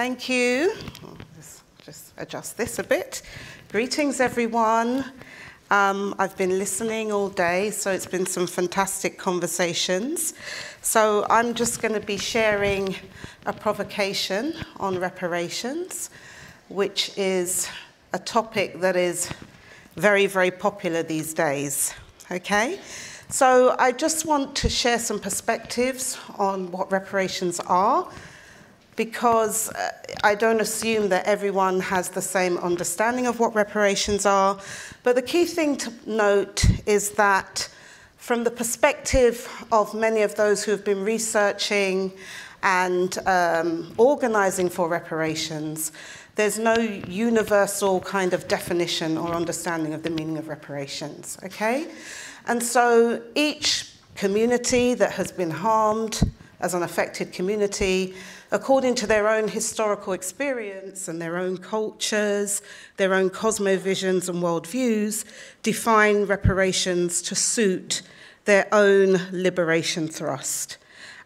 Thank you. Just, just adjust this a bit. Greetings, everyone. Um, I've been listening all day, so it's been some fantastic conversations. So I'm just going to be sharing a provocation on reparations, which is a topic that is very, very popular these days. Okay? So I just want to share some perspectives on what reparations are because uh, I don't assume that everyone has the same understanding of what reparations are. But the key thing to note is that from the perspective of many of those who have been researching and um, organizing for reparations, there's no universal kind of definition or understanding of the meaning of reparations, okay? And so each community that has been harmed as an affected community according to their own historical experience and their own cultures, their own cosmovisions and worldviews, define reparations to suit their own liberation thrust.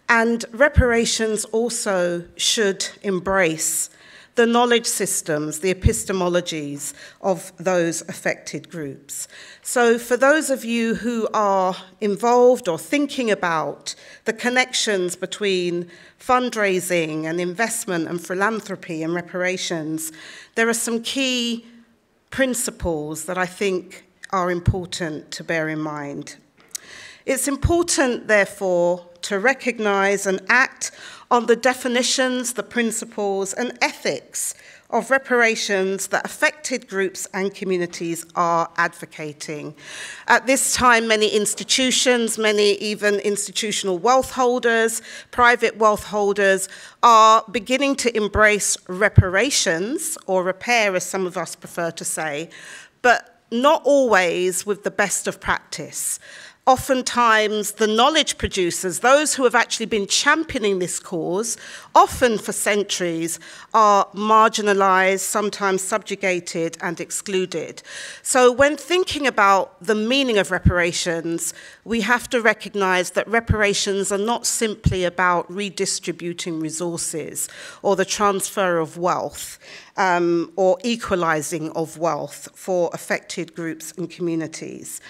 And reparations also should embrace the knowledge systems, the epistemologies of those affected groups. So, for those of you who are involved or thinking about the connections between fundraising and investment and philanthropy and reparations, there are some key principles that I think are important to bear in mind. It's important, therefore, to recognize and act on the definitions, the principles, and ethics of reparations that affected groups and communities are advocating. At this time, many institutions, many even institutional wealth holders, private wealth holders, are beginning to embrace reparations, or repair as some of us prefer to say, but not always with the best of practice oftentimes the knowledge producers, those who have actually been championing this cause, often for centuries, are marginalized, sometimes subjugated and excluded. So when thinking about the meaning of reparations, we have to recognize that reparations are not simply about redistributing resources or the transfer of wealth um, or equalizing of wealth for affected groups and communities.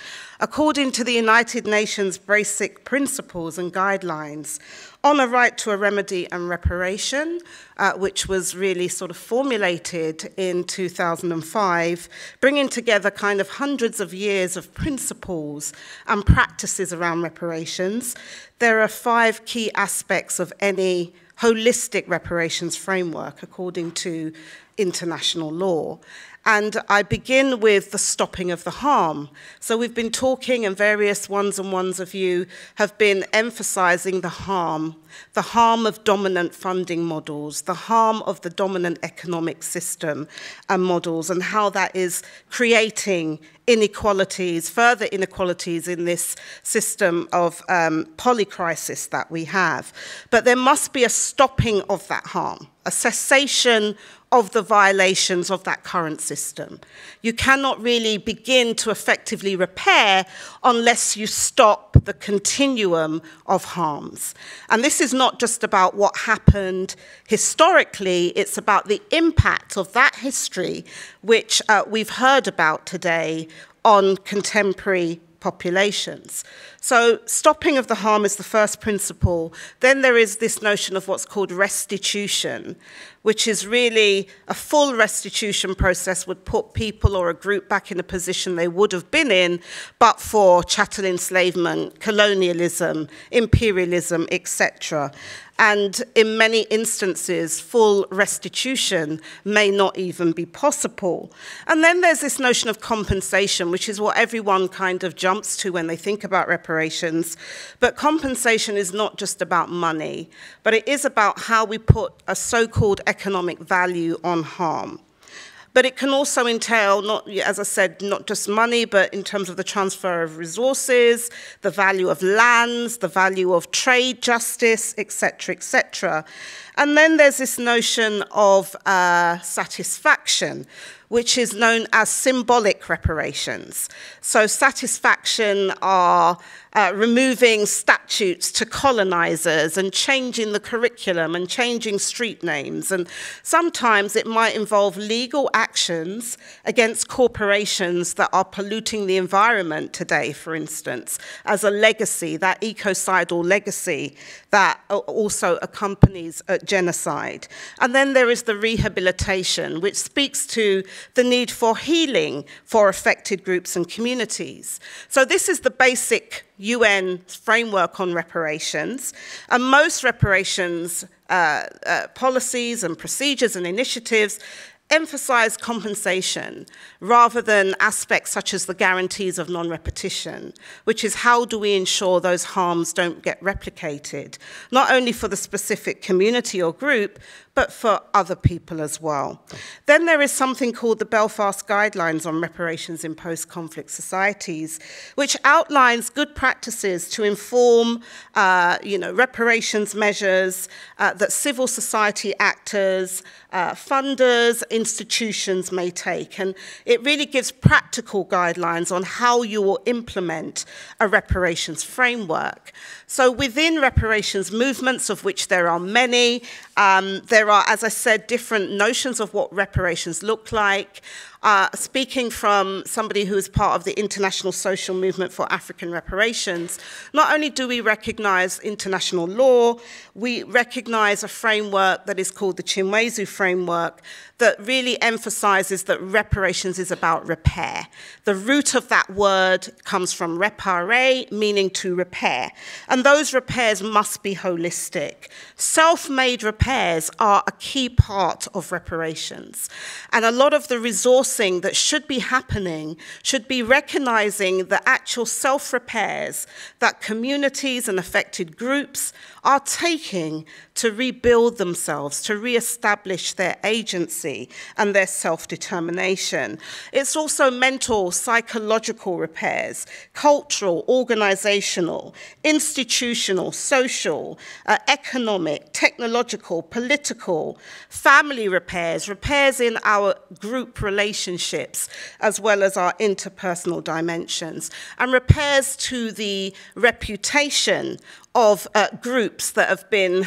According to the United Nations basic principles and guidelines on a right to a remedy and reparation, uh, which was really sort of formulated in 2005, bringing together kind of hundreds of years of principles and practices around reparations, there are five key aspects of any holistic reparations framework according to international law. And I begin with the stopping of the harm. So we've been talking, and various ones and ones of you have been emphasizing the harm, the harm of dominant funding models, the harm of the dominant economic system and models, and how that is creating inequalities, further inequalities in this system of um, polycrisis that we have. But there must be a stopping of that harm, a cessation of the violations of that current system. You cannot really begin to effectively repair unless you stop the continuum of harms. And this is not just about what happened historically, it's about the impact of that history, which uh, we've heard about today on contemporary populations. So stopping of the harm is the first principle. Then there is this notion of what's called restitution, which is really a full restitution process would put people or a group back in a position they would have been in, but for chattel enslavement, colonialism, imperialism, etc. And in many instances, full restitution may not even be possible. And then there's this notion of compensation, which is what everyone kind of jumps to when they think about reparations. But compensation is not just about money, but it is about how we put a so called economic value on harm. But it can also entail, not, as I said, not just money, but in terms of the transfer of resources, the value of lands, the value of trade justice, etc., etc. And then there's this notion of uh, satisfaction, which is known as symbolic reparations. So, satisfaction are uh, removing statutes to colonizers and changing the curriculum and changing street names. And sometimes it might involve legal actions against corporations that are polluting the environment today, for instance, as a legacy, that ecocidal legacy that also accompanies genocide. And then there is the rehabilitation, which speaks to the need for healing for affected groups and communities. So this is the basic UN framework on reparations, and most reparations uh, uh, policies and procedures and initiatives emphasize compensation rather than aspects such as the guarantees of non-repetition, which is how do we ensure those harms don't get replicated, not only for the specific community or group, but for other people as well. Then there is something called the Belfast Guidelines on Reparations in Post-Conflict Societies, which outlines good practices to inform uh, you know, reparations measures uh, that civil society actors, uh, funders, institutions may take. And it really gives practical guidelines on how you will implement a reparations framework. So within reparations movements, of which there are many, um, there are, as I said, different notions of what reparations look like. Speaking from somebody who is part of the international social movement for African reparations, not only do we recognize international law, we recognize a framework that is called the Chimwezi framework that really emphasizes that reparations is about repair. The root of that word comes from repare, meaning to repair. And those repairs must be holistic. Self made repairs are a key part of reparations. And a lot of the that should be happening should be recognizing the actual self repairs that communities and affected groups are taking to rebuild themselves, to re-establish their agency and their self-determination. It's also mental, psychological repairs, cultural, organizational, institutional, social, uh, economic, technological, political, family repairs, repairs in our group relationships, as well as our interpersonal dimensions, and repairs to the reputation of uh, groups that have been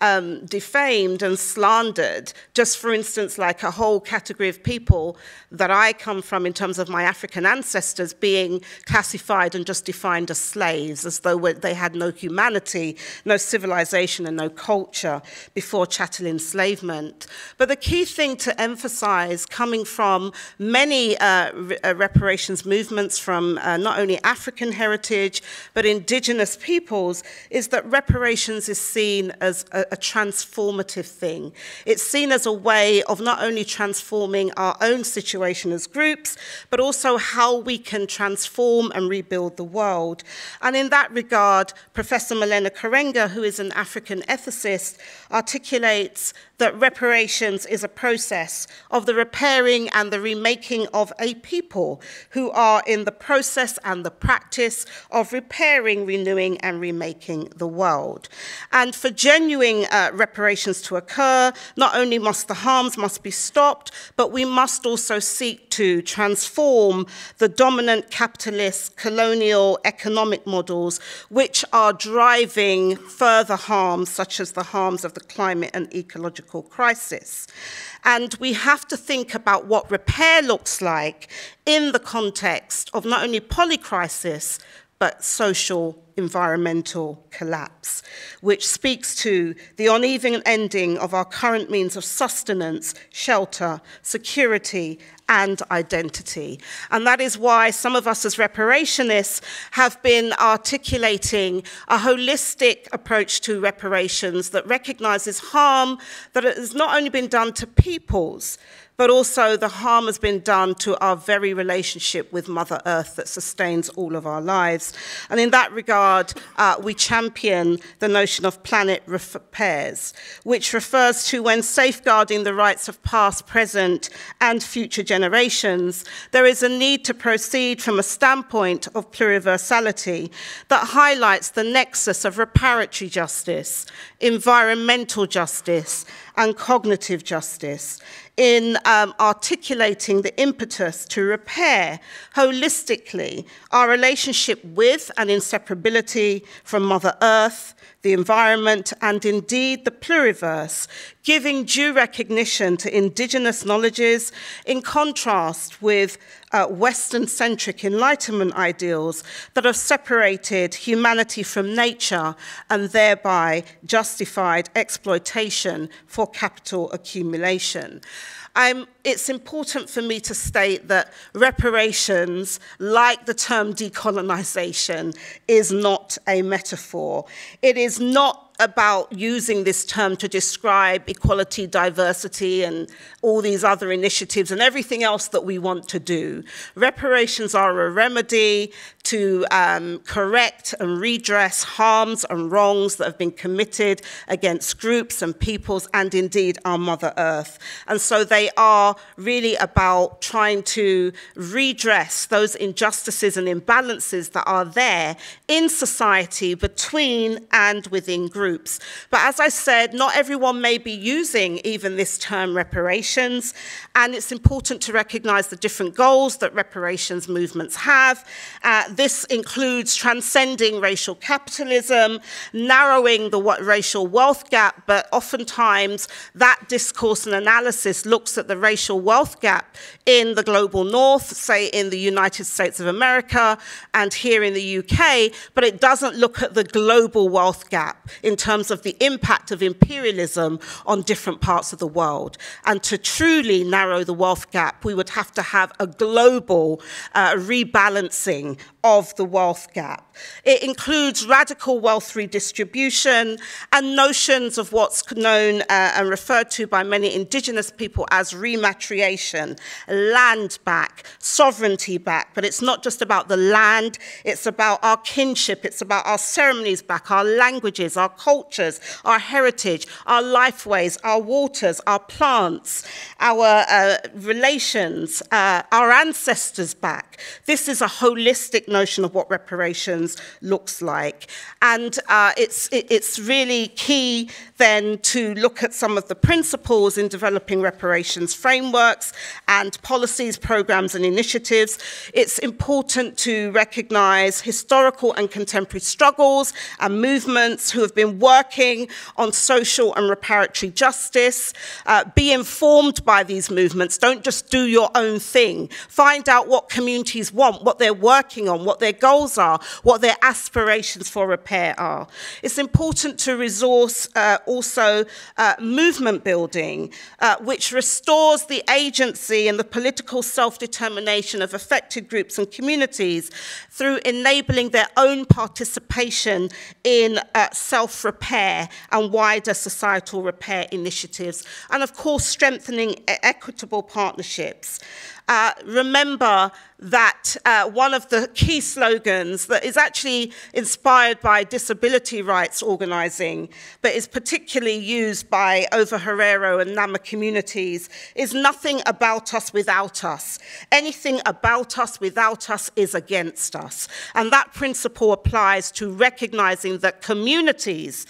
um, defamed and slandered. Just for instance, like a whole category of people that I come from in terms of my African ancestors being classified and just defined as slaves, as though they had no humanity, no civilization, and no culture before chattel enslavement. But the key thing to emphasize, coming from many uh, re uh, reparations movements from uh, not only African heritage, but indigenous peoples, is that reparations is seen as a, a transformative thing. It's seen as a way of not only transforming our own situation as groups, but also how we can transform and rebuild the world. And in that regard, Professor Maulana Karenga, who is an African ethicist, articulates that reparations is a process of the repairing and the remaking of a people who are in the process and the practice of repairing, renewing, and remaking the world. And for genuine uh, reparations to occur, not only must the harms must be stopped, but we must also seek to transform the dominant capitalist colonial economic models which are driving further harms, such as the harms of the climate and ecological crisis. And we have to think about what repair looks like in the context of not only polycrisis, but social environmental collapse, which speaks to the uneven ending of our current means of sustenance, shelter, security, and identity. And that is why some of us as reparationists have been articulating a holistic approach to reparations that recognizes harm that has not only been done to peoples, but also the harm has been done to our very relationship with Mother Earth that sustains all of our lives. And in that regard, uh, we champion the notion of planet repairs, which refers to when safeguarding the rights of past, present, and future generations, there is a need to proceed from a standpoint of pluriversality that highlights the nexus of reparatory justice, environmental justice, and cognitive justice in um, articulating the impetus to repair holistically our relationship with and inseparability from Mother Earth, the environment, and indeed the pluriverse, giving due recognition to indigenous knowledges in contrast with uh, Western centric Enlightenment ideals that have separated humanity from nature and thereby justified exploitation for capital accumulation. I'm, it's important for me to state that reparations, like the term decolonization, is not a metaphor. It is not about using this term to describe equality, diversity, and all these other initiatives and everything else that we want to do. Reparations are a remedy to um, correct and redress harms and wrongs that have been committed against groups and peoples and indeed our Mother Earth. And so they are really about trying to redress those injustices and imbalances that are there in society between and within groups. But as I said, not everyone may be using even this term reparations, and it's important to recognize the different goals that reparations movements have. Uh, this includes transcending racial capitalism, narrowing the racial wealth gap, but oftentimes that discourse and analysis looks at the racial wealth gap in the global north, say in the United States of America and here in the UK, but it doesn't look at the global wealth gap in terms of the impact of imperialism on different parts of the world. And to truly narrow the wealth gap, we would have to have a global uh, rebalancing of the wealth gap. It includes radical wealth redistribution and notions of what's known uh, and referred to by many indigenous people as rematriation, land back, sovereignty back. But it's not just about the land, it's about our kinship, it's about our ceremonies back, our languages, our cultures, our heritage, our lifeways, our waters, our plants, our uh, relations, uh, our ancestors back. This is a holistic notion of what reparations looks like. And uh, it's, it, it's really key then to look at some of the principles in developing reparations frameworks and policies, programs, and initiatives. It's important to recognize historical and contemporary struggles and movements who have been working on social and reparatory justice. Uh, be informed by these movements. Don't just do your own thing. Find out what communities want, what they're working on, what their goals are, what their aspirations for repair are. It's important to resource uh, also uh, movement building, uh, which restores the agency and the political self-determination of affected groups and communities through enabling their own participation in uh, self-repair and wider societal repair initiatives. And of course, strengthening equitable partnerships. Uh, remember that uh, one of the key slogans that is actually inspired by disability rights organizing, but is particularly used by Ovaherero and Nama communities, is nothing about us without us. Anything about us without us is against us. And that principle applies to recognizing that communities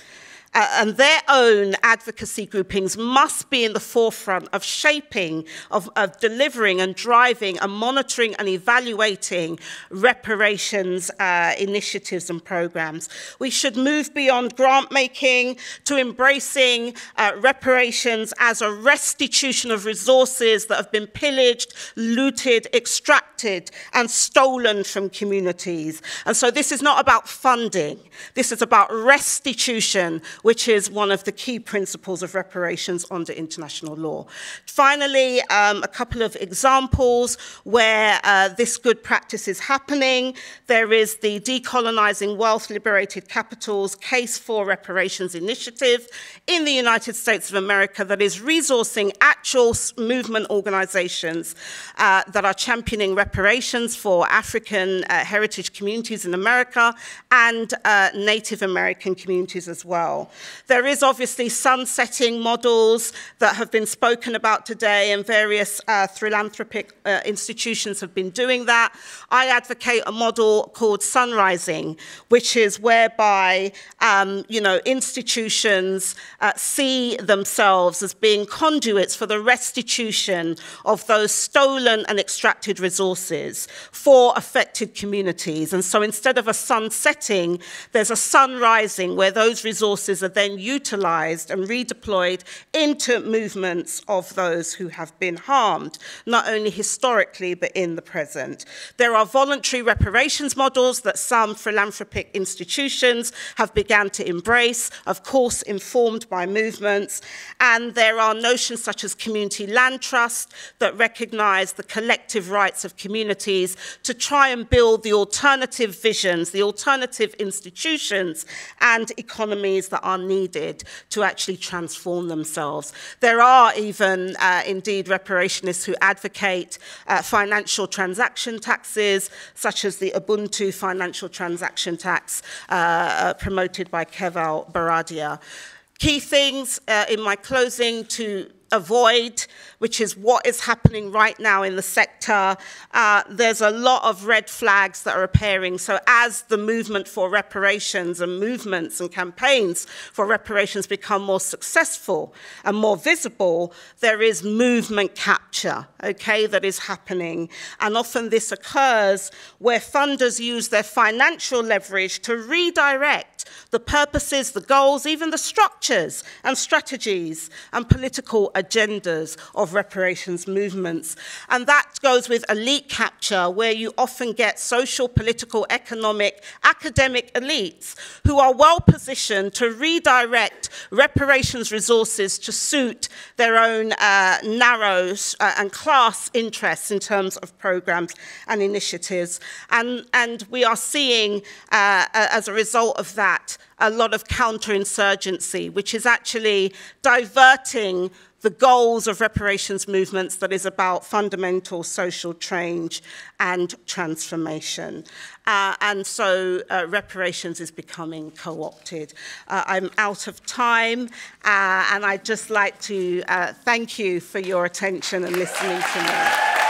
uh, and their own advocacy groupings must be in the forefront of shaping, of, of delivering and driving and monitoring and evaluating reparations uh, initiatives and programs. We should move beyond grant making to embracing uh, reparations as a restitution of resources that have been pillaged, looted, extracted, and stolen from communities. And so this is not about funding, this is about restitution which is one of the key principles of reparations under international law. Finally, um, a couple of examples where uh, this good practice is happening. There is the Decolonizing Wealth Liberated Capitals Case for Reparations Initiative in the United States of America that is resourcing actual movement organizations uh, that are championing reparations for African uh, heritage communities in America and uh, Native American communities as well. There is obviously sunsetting models that have been spoken about today, and various uh, philanthropic uh, institutions have been doing that. I advocate a model called sunrising, which is whereby um, you know institutions uh, see themselves as being conduits for the restitution of those stolen and extracted resources for affected communities. And so instead of a sun setting, there's a sun rising where those resources are then utilized and redeployed into movements of those who have been harmed, not only historically but in the present. There are voluntary reparations models that some philanthropic institutions have begun to embrace, of course informed by movements, and there are notions such as community land trust that recognize the collective rights of communities to try and build the alternative visions, the alternative institutions and economies that are needed to actually transform themselves. There are even, uh, indeed, reparationists who advocate uh, financial transaction taxes, such as the Ubuntu financial transaction tax uh, uh promoted by Keval Baradia. Key things uh, in my closing to avoid, which is what is happening right now in the sector. Uh, there's a lot of red flags that are appearing. So as the movement for reparations and movements and campaigns for reparations become more successful and more visible, there is movement capture, okay, that is happening. And often this occurs where funders use their financial leverage to redirect the purposes, the goals, even the structures and strategies and political agendas of reparations movements. And that goes with elite capture, where you often get social, political, economic, academic elites who are well positioned to redirect reparations resources to suit their own uh, narrow uh, and class interests in terms of programs and initiatives. And, and we are seeing, uh, as a result of that, a lot of counterinsurgency, which is actually diverting the goals of reparations movements that is about fundamental social change and transformation. Uh, and so uh, reparations is becoming co-opted. Uh, I'm out of time, uh, and I'd just like to uh, thank you for your attention and listening to me.